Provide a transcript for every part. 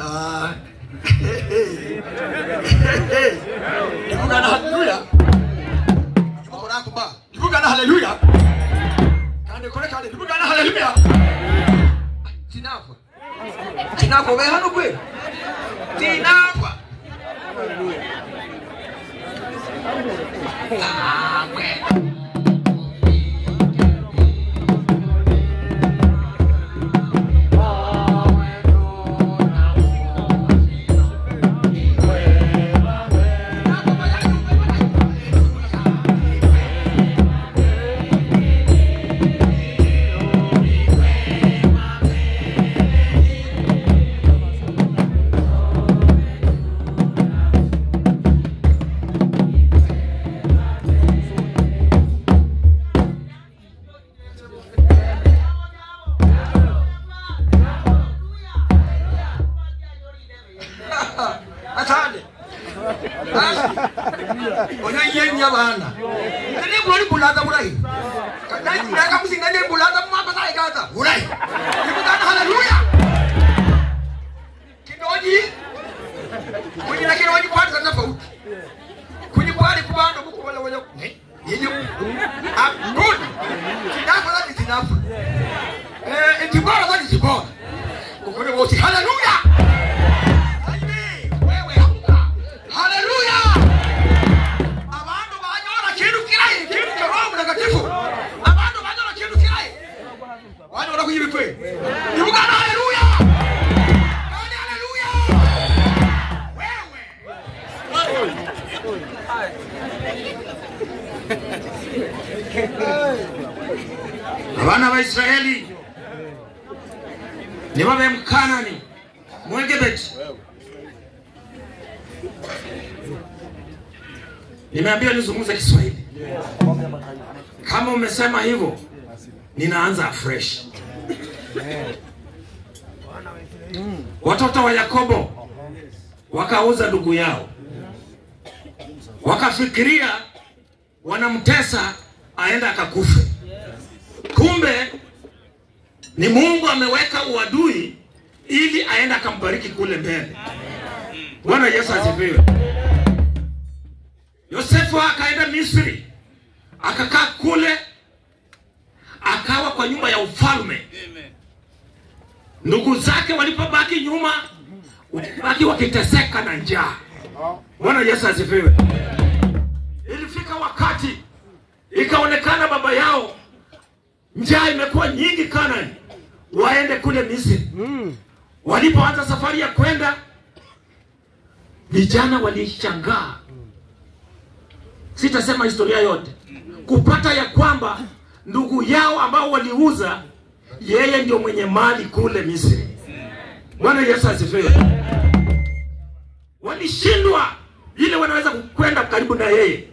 Ah. Ndivuga na haleluya. Ndivuga kuba. Ndivuga haleluya. Kandi kore kandi ndivuga haleluya. Tinakwa. Tinakwa we hano kwe. Tinakwa. Ah, Wanyora kuyibi kwe. Ibuka na haleluya. Nani haleluya. Wewe. Abana ba Israeli nibabe mkanani mwegebeti nimeambiwa nizungumze Kiswahili. Kama umesema hivyo, ninaanza fresh. Watoto wa Yakobo wakauza ndugu yao, wakafikiria wanamtesa aenda akakufe. Kumbe ni Mungu ameweka uadui ili aenda akambariki kule mbele. Bwana Yesu asifiwe. Yosefu akaenda Misri, akakaa kule, kwa nyumba ya ufalme. Ndugu zake walipobaki nyuma, walibaki wakiteseka na njaa. Bwana Yesu asifiwe. Ilifika wakati ikaonekana baba yao njaa imekuwa nyingi Kanani, waende kule Misri. Walipoanza safari ya kwenda, vijana walishangaa sitasema historia yote, kupata ya kwamba ndugu yao ambao waliuza, yeye ndio mwenye mali kule Misri. Bwana Yesu asifiwe. Walishindwa ile wanaweza kukwenda karibu na yeye,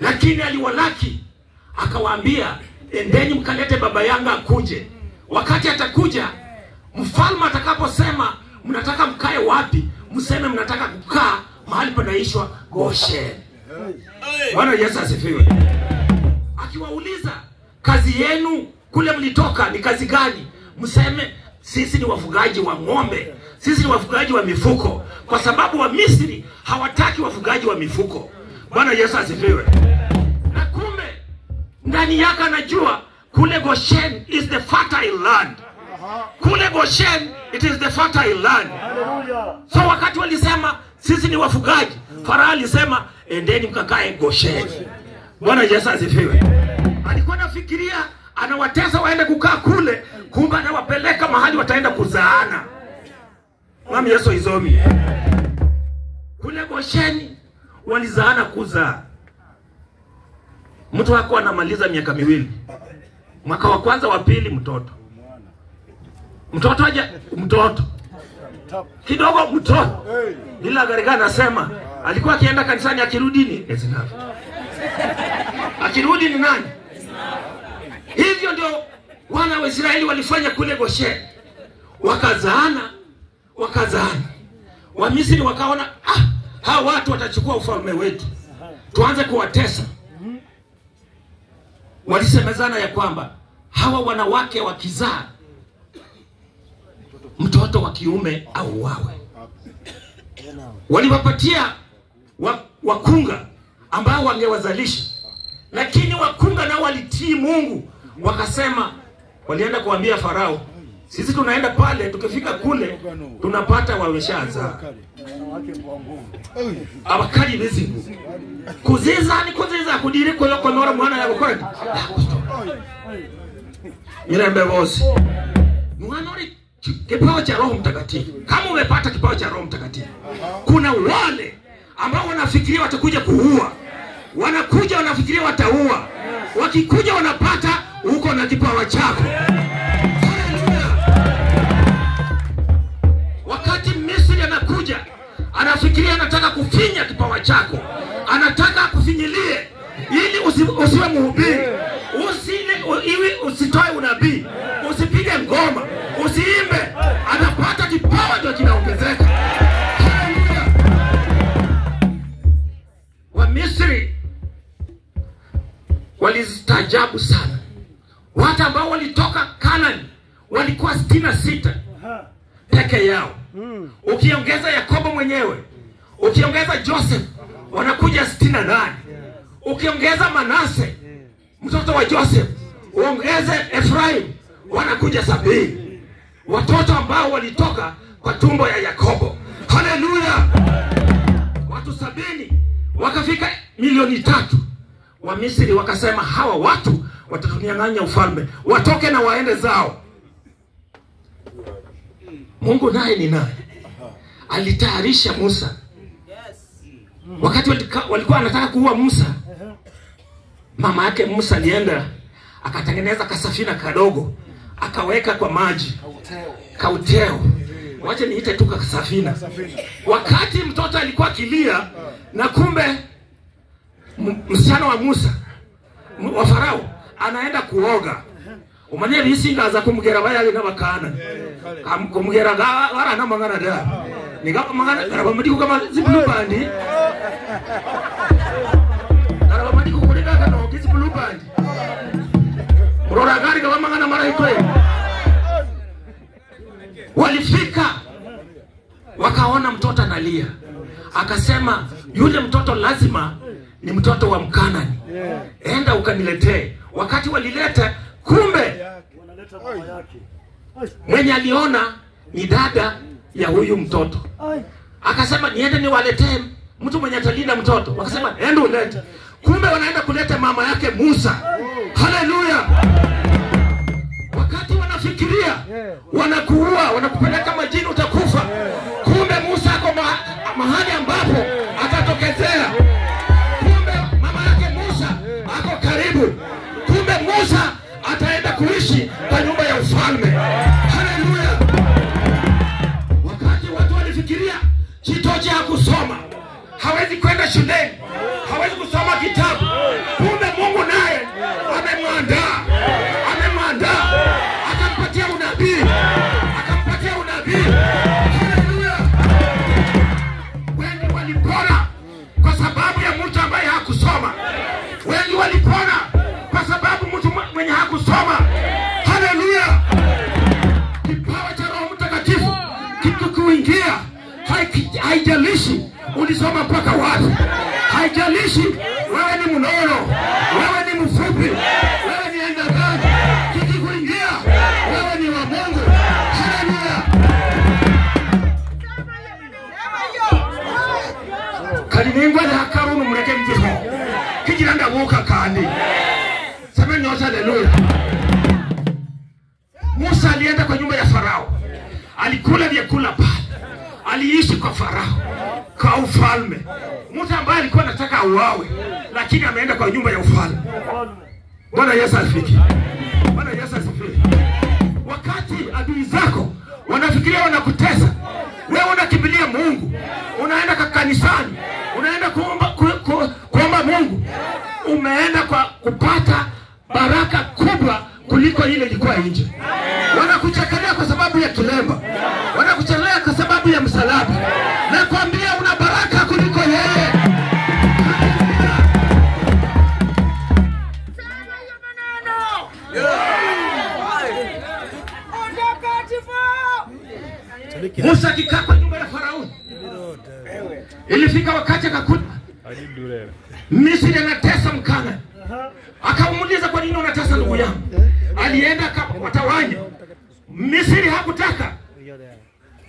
lakini aliwalaki akawaambia, endeni mkalete baba yangu akuje. Wakati atakuja, mfalme atakaposema mnataka mkae wapi, mseme mnataka kukaa mahali panaishwa Goshen. Bwana Yesu asifiwe. Akiwauliza kazi yenu kule mlitoka ni kazi gani, mseme sisi ni wafugaji wa ng'ombe, sisi ni wafugaji wa mifuko, kwa sababu wa Misri hawataki wafugaji wa mifuko. Bwana Yesu asifiwe. Na kumbe ndani yake anajua kule Goshen is the fertile land, kule Goshen it is the fertile land. So wakati walisema sisi ni wafugaji, Farao alisema endeni mkakae Goshen. Bwana Yesu asifiwe. Alikuwa anafikiria anawatesa waende kukaa kule, kumbe anawapeleka mahali wataenda kuzaana. Mami Yesu izomi kule Gosheni walizaana kuzaa. Mtu wako anamaliza miaka miwili, mwaka wa kwanza wa pili, mtoto. Mtoto aja mtoto. Kidogo mtoto. Bila garika anasema alikuwa akienda kanisani akirudi ni akirudi ni nani hivyo ndio wana wa Israeli walifanya kule Goshen. Wakazaana wakazaana. Wamisri wakaona ah, hawa watu watachukua ufalme wetu. Tuanze kuwatesa. Walisemezana ya kwamba hawa wanawake wakizaa mtoto wa kiume au wawe Waliwapatia wakunga ambao wangewazalisha, lakini wakunga nao walitii Mungu, wakasema, walienda kuambia Farao, sisi tunaenda pale, tukifika kule tunapata wameshaza abakali bizibu kuziza ni kuziza kudiri kuyo konora mwana ya gukora mirembe bose mwana uri kipawa cha Roho Mtakatifu. Kama umepata kipawa cha Roho Mtakatifu, kuna wale ambao wanafikiria watakuja kuua, wanakuja wanafikiria wataua, wakikuja wanapata uko na kipawa chako. Wakati Misri anakuja anafikiria anataka kufinya kipawa chako, anataka kufinyilie ili usi, usiwe mhubiri, usile usitoe unabii, usipige ngoma, usiimbe, anapata ukiongeza Joseph wanakuja sitini na nane ukiongeza Manase mtoto wa Joseph, uongeze Efraim wanakuja sabini watoto ambao walitoka kwa tumbo ya Yakobo. Haleluya! watu sabini wakafika milioni tatu. Wamisri wakasema hawa watu watatunyang'anya ufalme, watoke na waende zao. Mungu naye ni naye alitayarisha Musa wakati walikuwa wanataka kuua Musa. Mama yake Musa alienda akatengeneza kasafina kadogo akaweka kwa maji. Kauteo, wacha niite tu kasafina. Wakati mtoto alikuwa akilia, na kumbe msichana wa Musa wa Farao anaenda kuoga. Umanye bisingaza kumugera bayali n'abakana kumugera ga- garana mangana da. Niga mangana garaba mudi urora gari mara ikwe walifika wakaona mtoto analia. Akasema yule mtoto lazima ni mtoto wa mkanani. Enda ukaniletee. Wakati walileta kumbe wanaleta mama yake. mwenye aliona ni dada ya huyu mtoto. Akasema niende niwaletee mtu mwenye atalinda mtoto. Wakasema enda ulete kumbe wanaenda kuleta mama yake musa. Haleluya! Wakati wanafikiria wanakuua wanakupeleka majini utakufa. Kumbe musa ako ma mahali ambapo atatokezea. Kumbe mama yake musa ako karibu. Kumbe musa ataenda kuishi kwa hawezi kwenda shuleni ulisoma mpaka wapi, haijalishi wewe ni mnono, wewe ni mfupi, wewe ni aina gani, kikikuingia wewe ni wa Mungu. Haleluya! kaliningwa na karunu mureke mziho kigira ndabuka kandi. Sema nyosha haleluya. Musa alienda kwa nyumba ya Farao, alikula vyakula pale, aliishi kwa Farao kwa ufalme. Mtu ambaye alikuwa anataka auawe, lakini ameenda kwa nyumba ya ufalme. Bwana Yesu asifiwe. Bwana Yesu asifiwe. Wakati adui zako wanafikiria wanakutesa, wewe unakimbilia Mungu, unaenda kwa kanisani, unaenda kuomba, ku, ku, kuomba Mungu, umeenda kwa kupata baraka kubwa kuliko ile ilikuwa nje. Akikaa kwa nyumba ya Farauni, ilifika wakati akakuta Misri anatesa Mkana, akamuuliza kwa nini unatesa ndugu yangu? Alienda akawatawanya. Misri hakutaka.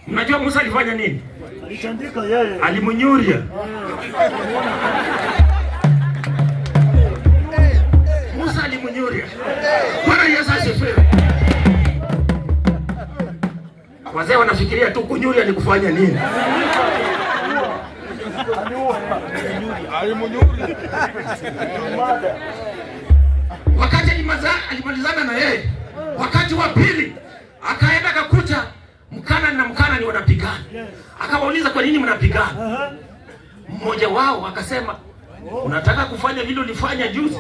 Mnajua Musa alifanya nini? Alitandika yeye. Alimunyuria. Musa alimunyuria. Bwana Yesu asifiwe. Wazee wanafikiria tu kunyuria ni kufanya nini? Wakati alimalizana na yeye, wakati wa pili akaenda akakuta Mkana na Mkana ni wanapigana, akawauliza kwa nini mnapigana? Mmoja wao akasema unataka kufanya vile ulifanya juzi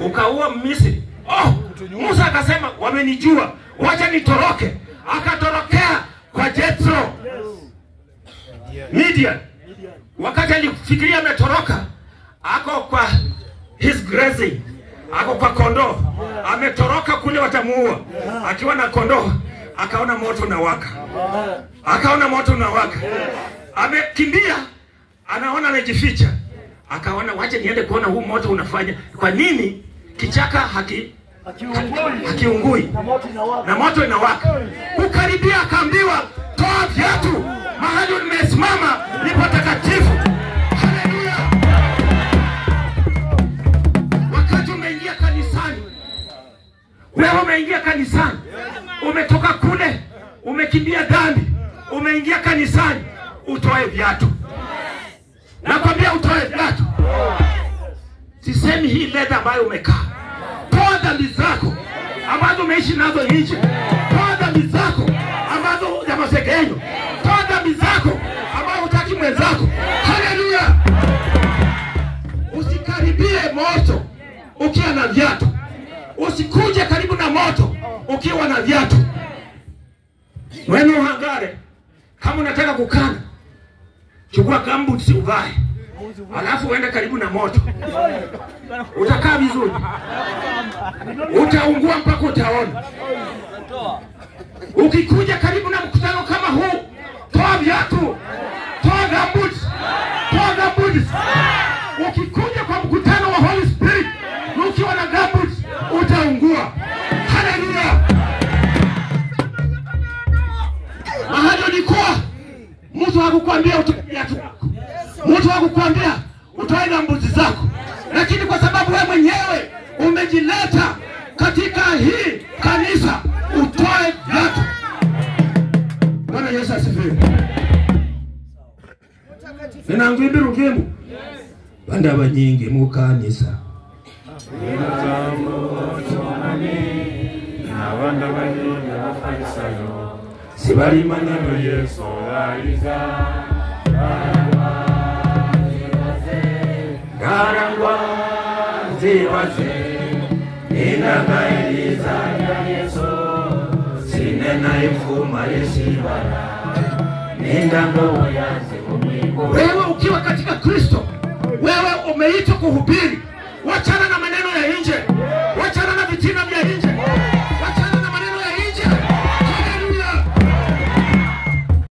ukaua Misri. Oh, Musa akasema wamenijua, wacha nitoroke. Akatorokea kwa Jethro. Midian. Wakati alifikiria ametoroka, ako kwa his grazing, ako kwa kondoo, ametoroka kule watamuua. Akiwa na kondoo, akaona moto unawaka, akaona moto unawaka, amekimbia, anaona anajificha, akaona wacha niende kuona huu moto unafanya. Kwa nini kichaka haki Akiungui. Na moto inawaka. Kukaribia akaambiwa, toa viatu, mahali nimesimama nipo takatifu Haleluya! Wakati umeingia kanisani, wewe umeingia kanisani, umetoka kule, umekimbia dhambi, umeingia kanisani, utoe viatu. Nakwambia utoe viatu. Sisemi hii ledha ambayo umekaa. Dhambi zako ambazo umeishi nazo nje. Toa dhambi zako ambazo za masegenyo. Toa dhambi zako ambazo hutaki mwenzako. Haleluya! Usikaribie moto ukiwa na viatu. Usikuje karibu na moto ukiwa na viatu. Wenu hangare, kama unataka kukana, chukua gambuti uvae, alafu uende karibu na moto, utakaa vizuri, utaungua mpaka utaona. Ukikuja karibu na mkutano kama huu, toa viatu, toa gambuti, toa gambuti. Ukikuja kwa mkutano wa Holy Spirit ukiwa na gambuti, utaungua. Haleluya! mahali ulikuwa mtu hakukwambia viatu mtu hakukwambia utoe gambuzi zako, lakini kwa sababu wewe mwenyewe umejileta katika hii kanisa, utoe viatu. Bwana Yesu asifiwe. ninangwimbi ruvimbu banda banyingi mu kanisa no yesu yaliza ngarangwa nzibaze ninagairiza ya yesu yesibara wewe ukiwa katika kristo wewe umeitwa kuhubiri